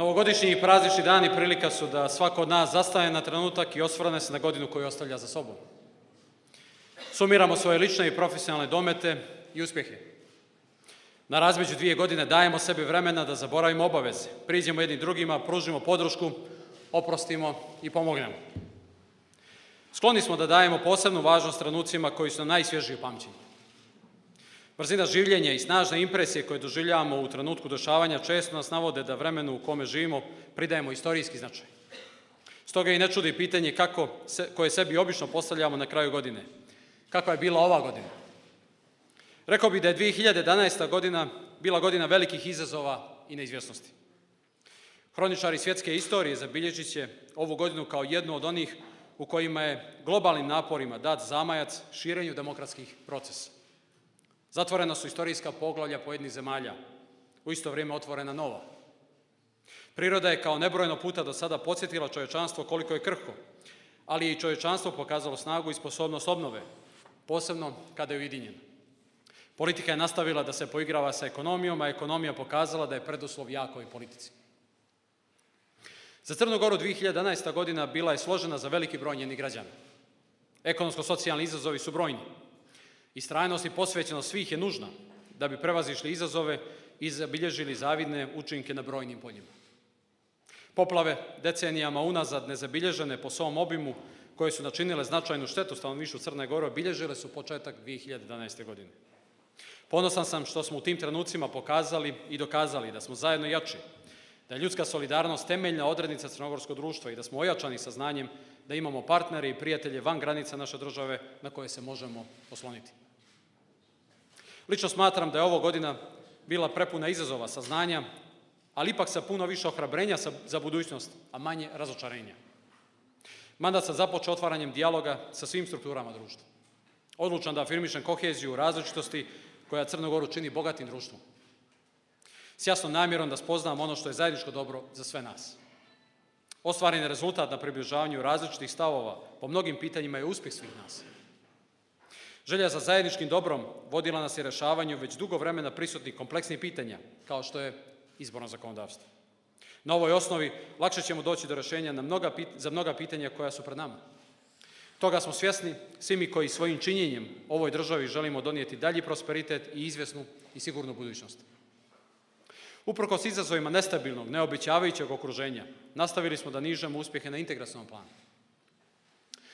Novogodišnji i praznični dani prilika su da svako od nas zastane na trenutak i osvrne se na godinu koju ostavlja za sobom. Sumiramo svoje lične i profesionalne domete i uspjehe. Na razmeđu dvije godine dajemo sebi vremena da zaboravimo obaveze, priđemo jednim drugima, pružimo podršku, oprostimo i pomognemo. Skloni smo da dajemo posebnu važnost trenucima koji su nam najsvježiji u pamćenju. Brzina življenja i snažne impresije koje doživljavamo u trenutku dešavanja često nas navode da vremenu u kome živimo pridajemo istorijski značaj. Stoga i ne čudi pitanje kako se, koje sebi obično postavljamo na kraju godine. Kakva je bila ova godina? Rekao bih da je 2011. godina bila godina velikih izazova i neizvjesnosti. Hroničari svjetske istorije zabilježit će ovu godinu kao jednu od onih u kojima je globalnim naporima dat zamajac širenju demokratskih procesa. Zatvorena su istorijska poglavlja pojedinih zemalja, u isto vrijeme otvorena nova. Priroda je kao nebrojeno puta do sada podsjetila čovječanstvo koliko je krhko, ali i čovječanstvo pokazalo snagu i sposobnost obnove, posebno kada je ujedinjeno. Politika je nastavila da se poigrava sa ekonomijom, a ekonomija pokazala da je preduslov jakoj politici. Za Crnu Goru 2011. godina bila je složena za veliki broj njenih građana. Ekonomsko-socijalni izazovi su brojni. Istrajnost i posvećenost svih je nužna da bi prevazišli izazove i zabilježili zavidne učinke na brojnim poljima. Poplave decenijama unazad nezabilježene po svom obimu koje su načinile značajnu štetu stanovništvu Crne Gore obilježile su početak 2011. godine. Ponosan sam što smo u tim trenucima pokazali i dokazali da smo zajedno jači, da je ljudska solidarnost temeljna odrednica crnogorskog društva i da smo ojačani sa znanjem da imamo partnere i prijatelje van granica naše države na koje se možemo osloniti. Lično smatram da je ovo godina bila prepuna izazova, saznanja, ali ipak sa puno više ohrabrenja za budućnost, a manje razočarenja. Mandat sam započeo otvaranjem dijaloga sa svim strukturama društva. Odlučan da afirmišem koheziju različitosti koja Crnogoru čini bogatim društvom. S jasnom namjerom da spoznam ono što je zajedničko dobro za sve nas. Ostvaren rezultat na približavanju različitih stavova po mnogim pitanjima je uspjeh svih nas. Želja za zajedničkim dobrom vodila nas je rešavanju već dugo vremena prisutnih kompleksnih pitanja, kao što je izborno zakonodavstvo. Na ovoj osnovi lakše ćemo doći do rešenja na mnoga, za mnoga pitanja koja su pred nama. Toga smo svjesni svi mi koji svojim činjenjem ovoj državi želimo donijeti dalji prosperitet i izvjesnu i sigurnu budućnost. Uprkos izazovima nestabilnog, neobičavajućeg okruženja, nastavili smo da nižemo uspjehe na integracijnom planu.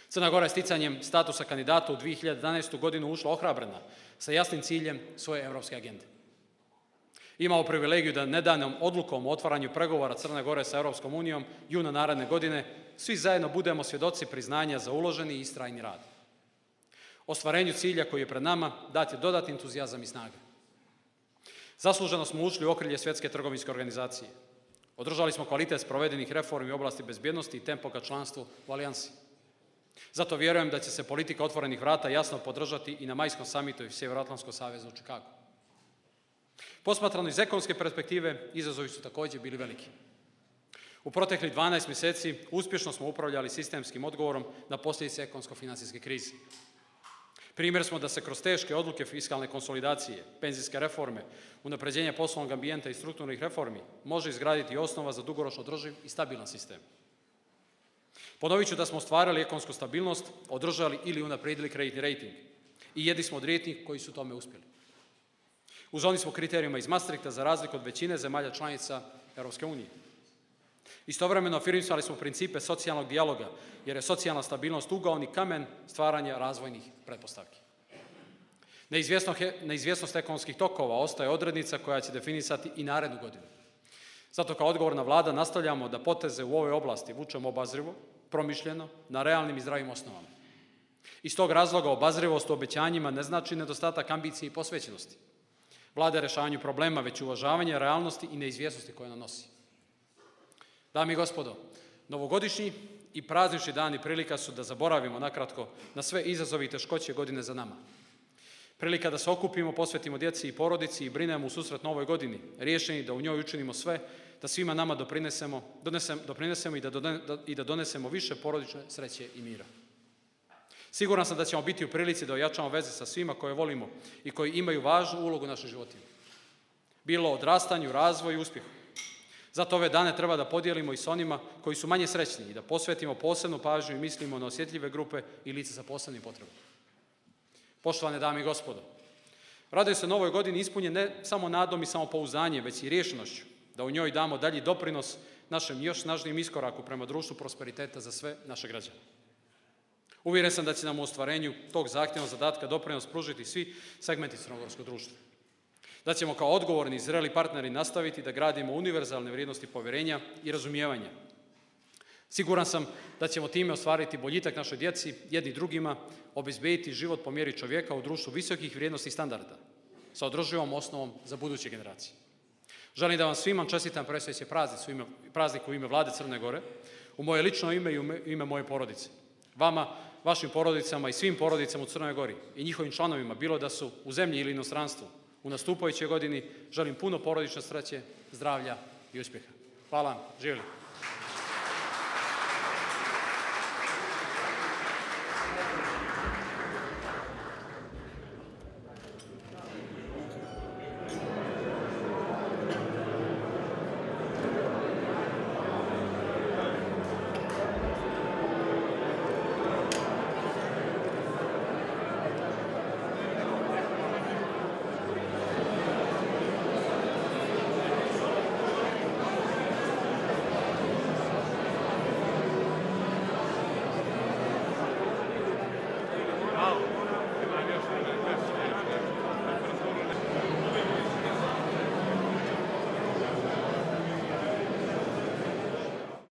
Crna Gora je sticanjem statusa kandidata u 2011. godinu ušla ohrabrena sa jasnim ciljem svoje evropske agende. Imamo privilegiju da nedanom odlukom o otvaranju pregovora Crne Gore sa Europskom unijom juna naredne godine svi zajedno budemo svjedoci priznanja za uloženi i istrajni rad. Ostvarenju cilja koji je pred nama dat je dodatni entuzijazam i snaga. Zasluženo smo ušli u okrilje Svjetske trgovinske organizacije. Održali smo kvalitet sprovedenih reformi u oblasti bezbjednosti i tempo ka članstvu u alijansi. Zato vjerujem da će se politika otvorenih vrata jasno podržati i na majskom samitu i Sjeveroatlantskom savezu u Čikagu. Posmatrano iz ekonomske perspektive, izazovi su također bili veliki. U proteklih 12 mjeseci uspješno smo upravljali sistemskim odgovorom na posljedice ekonomsko-financijske krize. Primjer smo da se kroz teške odluke fiskalne konsolidacije, penzijske reforme, unapređenja poslovnog ambijenta i strukturnih reformi može izgraditi osnova za dugoročno održiv i stabilan sistem. Ponovit ću da smo stvarali ekonomsku stabilnost, održali ili unaprijedili kreditni rating i jedni smo od rijetnih koji su tome uspjeli. Uzoni smo kriterijuma iz Maastrichta za razliku od većine zemalja članica Europske unije. Istovremeno afirmisali smo principe socijalnog dijaloga, jer je socijalna stabilnost ugaoni kamen stvaranja razvojnih pretpostavki. Neizvjesnost ekonomskih tokova ostaje odrednica koja će definisati i narednu godinu. Zato kao odgovorna vlada nastavljamo da poteze u ovoj oblasti vučemo obazrivo, promišljeno, na realnim i zdravim osnovama. Iz tog razloga obazrivost u obećanjima ne znači nedostatak ambicije i posvećenosti. Vlada rešavanju problema, već uvažavanje realnosti i neizvjesnosti koje ona nosi. Dami i gospodo, novogodišnji i praznični dani prilika su da zaboravimo nakratko na sve izazovi i teškoće godine za nama. Prilika da se okupimo, posvetimo djeci i porodici i brinemo u susret novoj godini, riješeni da u njoj učinimo sve, da svima nama doprinesemo, donesem, doprinesemo i da, da, i da donesemo više porodične sreće i mira. Siguran sam da ćemo biti u prilici da ojačamo veze sa svima koje volimo i koji imaju važnu ulogu u našim životima. Bilo odrastanju, razvoju i uspjehu. Zato ove dane treba da podijelimo i s onima koji su manje srećni i da posvetimo posebnu pažnju i mislimo na osjetljive grupe i lice sa posebnim potrebama. Poštovane dame i gospodo, radujem se novoj godini ispunjen ne samo nadom i samopouzdanje, već i rješenošću da u njoj damo dalji doprinos našem još snažnijem iskoraku prema društvu prosperiteta za sve naše građane. Uvjeren sam da će nam u ostvarenju tog zahtjevnog zadatka doprinos pružiti svi segmenti crnogorskog društva. Da ćemo kao odgovorni i zreli partneri nastaviti da gradimo univerzalne vrijednosti povjerenja i razumijevanja. Siguran sam da ćemo time ostvariti boljitak našoj djeci, jedni drugima, obezbediti život po mjeri čovjeka u društvu visokih vrijednosti i standarda, sa održivom osnovom za buduće generacije. Želim da vam svima čestitam presveće praznik u ime, praznik u ime vlade Crne Gore, u moje lično ime i u ime moje porodice. Vama, vašim porodicama i svim porodicama u Crnoj Gori i njihovim članovima, bilo da su u zemlji ili inostranstvu, u nastupajućoj godini želim puno porodične sreće, zdravlja i uspjeha. Hvala vam, živjeli.